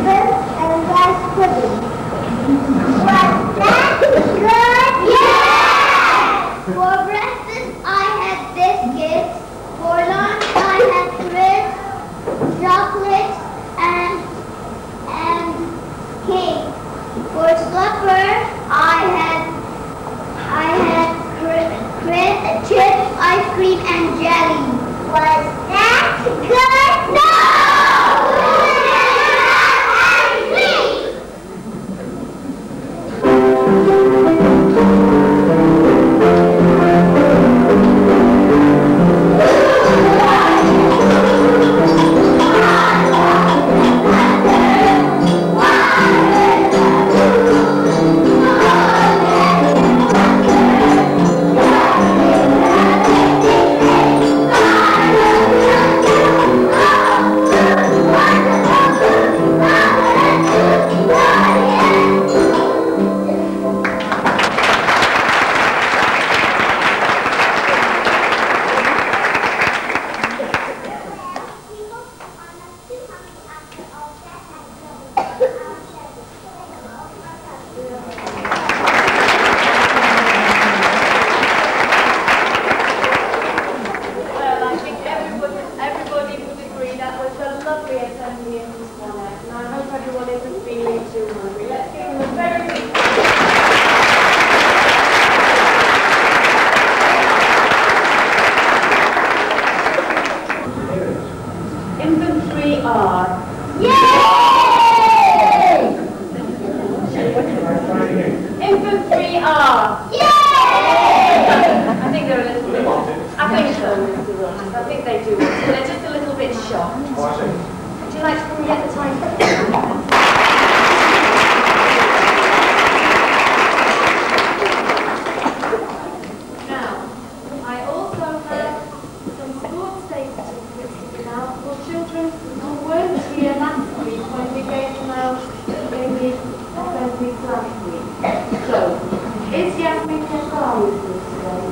vegetables and rice pudding. Was that good? For breakfast I had biscuits, for lunch I had crisps, chocolate, and, and cake. For supper I had, I had chips, ice cream, and jelly. Was that good? Now, I also have some sports data for children who weren't here last week when we gave them out in the assembly last week. So, is Yasmin Kessar with us today?